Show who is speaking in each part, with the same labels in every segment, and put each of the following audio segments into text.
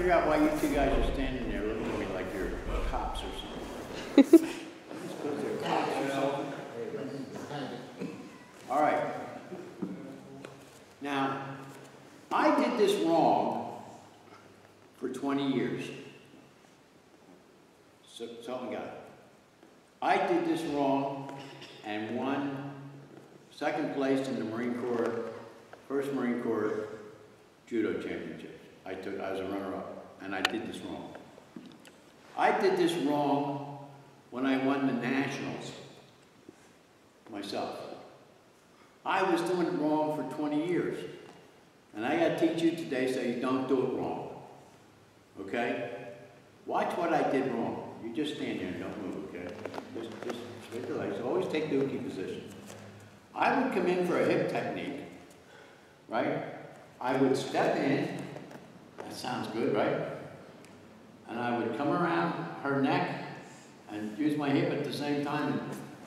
Speaker 1: figure out why you two guys are standing there looking at me like you're cops or something. Just 'cause they're cops or something. All right. Now, I did this wrong for 20 years. So, someone got it. I did this wrong and won second place in the Marine Corps, first Marine Corps judo championship. I took, I was a runner-up, and I did this wrong. I did this wrong when I won the nationals myself. I was doing it wrong for 20 years. And I gotta teach you today so you don't do it wrong. Okay? Watch what I did wrong. You just stand there and don't move, okay? Just, just straight your legs. Always take the uke position. I would come in for a hip technique, right? I would step in. That sounds good, right? And I would come around her neck and use my hip at the same time and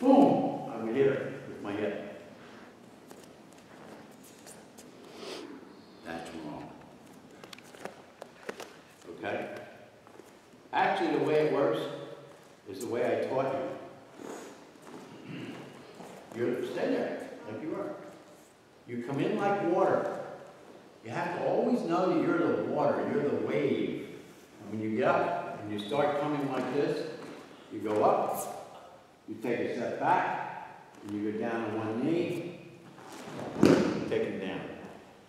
Speaker 1: boom, I would hit her with my hip. That's wrong. Okay? Actually, the way it works is the way I taught you. You stay there, like you are. You come in like water. You have to always know that you're the water, you're the wave. And when you get up and you start coming like this, you go up, you take a step back, and you go down on one knee, take it down.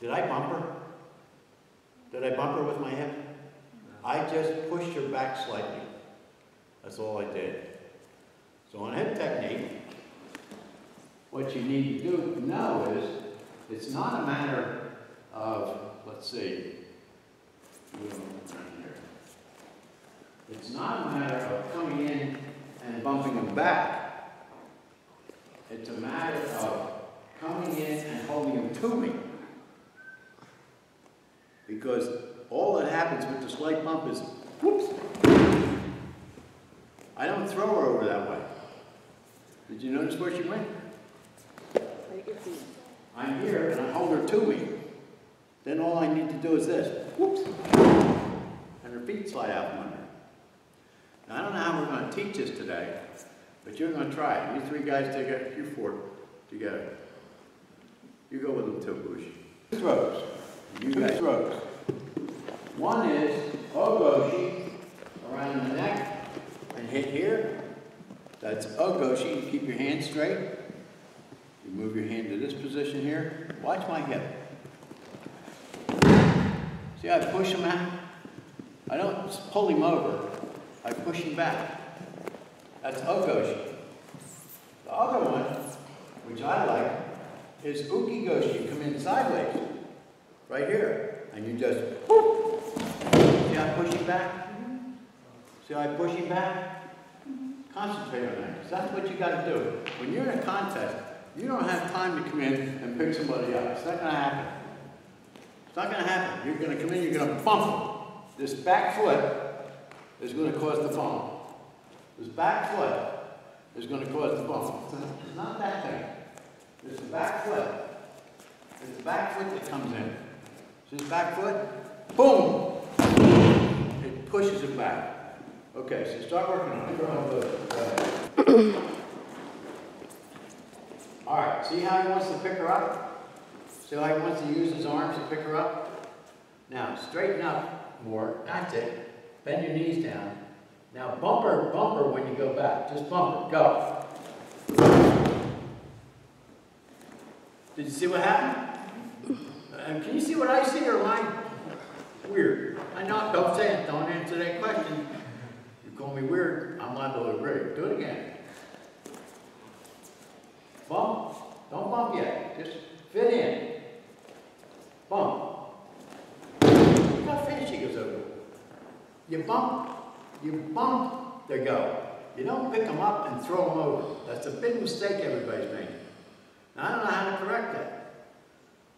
Speaker 1: Did I bump her? Did I bump her with my hip? I just pushed her back slightly. That's all I did. So on hip technique, what you need to do know is, it's not a matter of, let's see, it's not a matter of coming in and bumping them back. It's a matter of coming in and holding them to me. Because all that happens with the slight bump is, whoops. I don't throw her over that way. Did you notice where she went? I'm here and I hold her to me. Then all I need to do is this, whoops, and her feet slide out from under. Now I don't know how we're going to teach this today, but you're going to try it. You three guys together, you four together. You go with them too, Bush. Throws. You guys throws. One is ogoshi around the neck and hit here. That's ogoshi. You keep your hand straight. You move your hand to this position here. Watch my hip. See I push him out? I don't pull him over. I push him back. That's ogoshi. The other one, which I like, is ukigoshi. You come in sideways, right here, and you just, whoop. See I push him back? See I push him back? Concentrate on that, because that's what you got to do. When you're in a contest, you don't have time to come in and pick somebody up. It's not going to happen. Not going to happen. You're going to come in, you're going to bump them. This back foot is going to cause the bump. This back foot is going to cause the bump. It's not that thing. It's the back foot. It's the back foot that comes in. See this back foot? Boom! It pushes it back. Okay, so start working on it. All right, see how he wants to pick her up? How he wants to use his arms to pick her up? Now, straighten up more. That's it. Bend your knees down. Now, bump her, bump her when you go back. Just bump her. Go. Did you see what happened? Uh, can you see what I see or am I weird? I know, don't say it. Don't answer that question. You call me weird, I'm liable to agree. Do it again. Bump. Don't bump yet. Just fit in. Bump. Look how fast she goes over. You bump, you bump, they go. You don't pick them up and throw them over. That's a big mistake everybody's making. Now, I don't know how to correct that.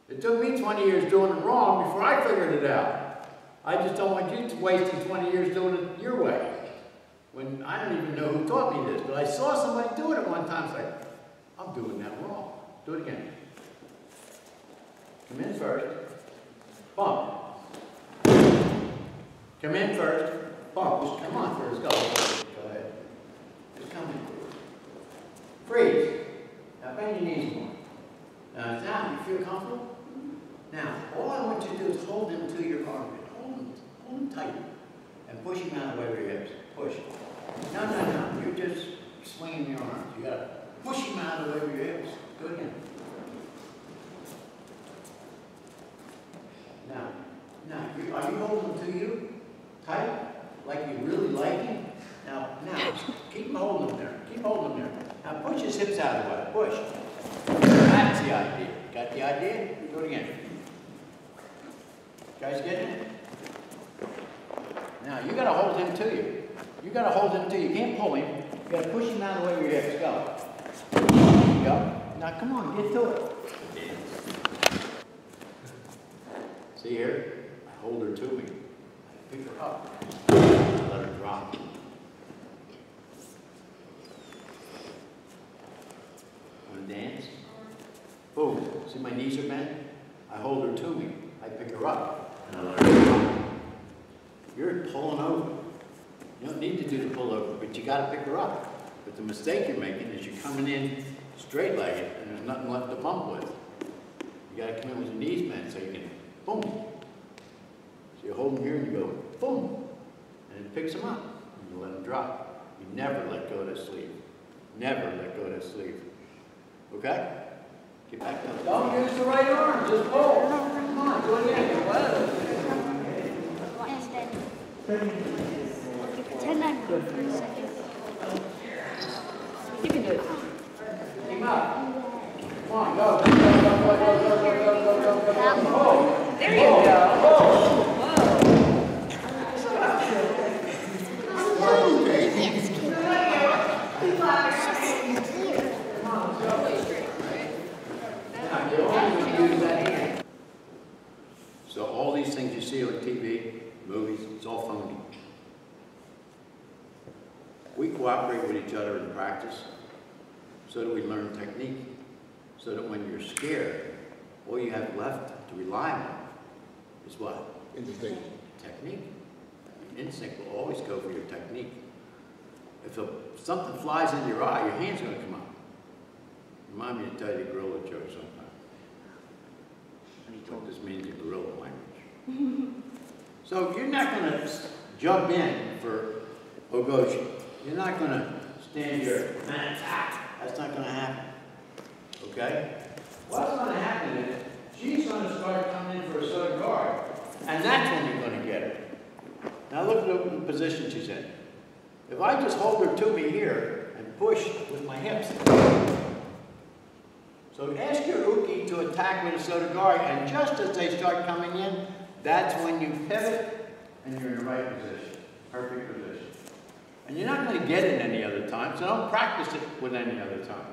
Speaker 1: It took me 20 years doing it wrong before I figured it out. I just don't want you wasting 20 years doing it your way. When I don't even know who taught me this, but I saw somebody do it at one time. It's like, I'm doing that wrong. Do it again. Come in first. Bump. Come in first. Bump, just come on first. Go ahead. Just come in. Freeze. Now bend your knees more. Now, now, you feel comfortable? Now, all I want you to do is hold him to your armpit. Hold him, hold him tight. And push him out of the way of your hips. Push. No, no, no, you're just swinging your arms. You gotta push him out of the way of your hips. Go again. Now, now, you- are you holding him to you? Tight? Like you really like him? Now, now, keep holding him there. Keep holding him there. Now, push his hips the That's the idea. Got the idea? Do it again. Guys getting it? Now, you gotta hold him to you. You gotta hold him to you. You can't pull him. You gotta push him out of the way of your hips. Go. You go. Now, come on, get to it. See here? I hold her to me. I pick her up. I let her drop. Dance? Boom. See my knees are bent? I hold her to me. I pick her up and I let her. You're pulling over. You don't need to do the pull over, but you gotta pick her up. But the mistake you're making is you're coming in straight-legged and there's nothing left to bump with. You gotta come in with your knees bent so you can, boom. So you hold them here and you go, boom. And it picks them up. And you let them drop. You never let go of that sleeve. Never let go of that sleeve. Okay? Get back down. Don't use the right arm, just pull. Come on, do it again.
Speaker 2: And
Speaker 1: see on TV, movies, it's all phony. We cooperate with each other in practice so that we learn technique, so that when you're scared, all you have left to rely on is what?
Speaker 3: Instinct.
Speaker 1: Technique. Instinct will always go for your technique. If a, something flies in your eye, your hand's gonna come out. Remind me to tell you a gorilla joke sometime. What this means in gorilla language. So you're not gonna jump in for Ogoshi. You're not gonna stand here and attack. That's not gonna happen. Okay? What's gonna happen is, she's gonna start coming in for a southern guard, and that's when you're gonna get her. Now look at the position she's in. If I just hold her to me here and push with my hips. So ask your uke to attack with a soda guard, and just as they start coming in, that's when you pivot and you're in the right position, perfect position. And you're not gonna get it any other time, so don't practice it with any other time.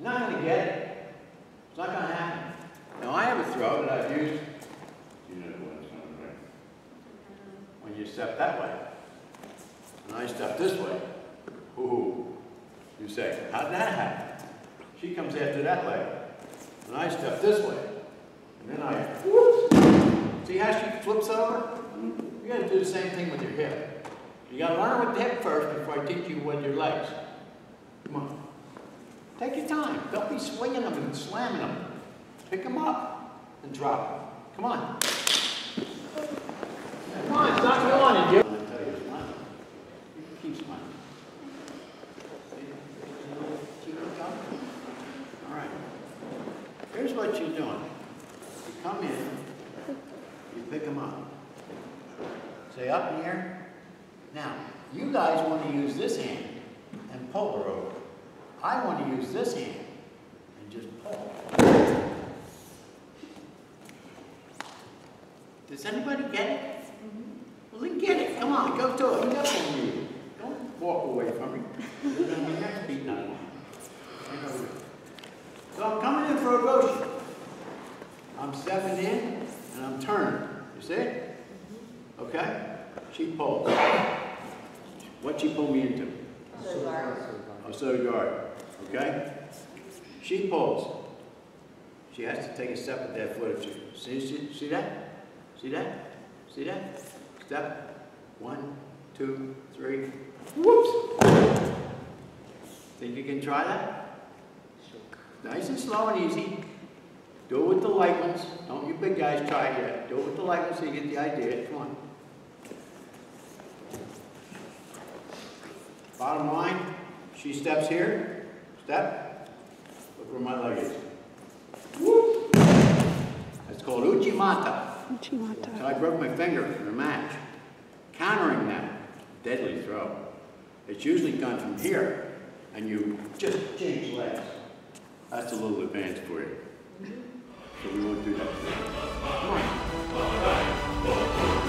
Speaker 1: You're not gonna get it. It's not gonna happen. Now I have a throw that I've used. You know the one that's? When you step that way. And I step this way. Ooh. You say, how'd that happen? She comes after that leg. And I step this way. And then I, whoops. See how she flips over? You gotta do the same thing with your hip. You gotta learn with the hip first before I teach you with your legs. Come on. Take your time. Don't be swinging them and slamming them. Pick them up and drop them. Come on. Come on, it's not going to do. I'm gonna tell you to smile. You can keep smiling. Keep it going. All right. Here's what you're doing. You come in, you pick them up. Say up in the air. Now, you guys want to use this hand and pull her over. I want to use this hand and just pull. Does anybody get it? Mm-hmm. Well, then get it. Come on, go to it. Who's on you? Don't walk away from me. You're going to be next beating on. So I'm coming in for a motion. I'm stepping in and I'm turning. See? Okay? She pulls. What'd she pull me into? A soda guard. Okay? She pulls. She has to take a step with that foot. See, see, see that? See that? See that? Step. One, two, three, whoops. Think you can try that? Nice and slow and easy. Do it with the light ones. Don't you big guys try it yet. Do it with the light ones so you get the idea. Come on. Bottom line, she steps here, step, look where my leg is. Whoop. That's called Uchimata. Uchimata. So I broke my finger in a match. Countering that, deadly throw. It's usually done from here, and you just change legs. That's a little advanced for you. Mm-hmm. So we won't do that. On.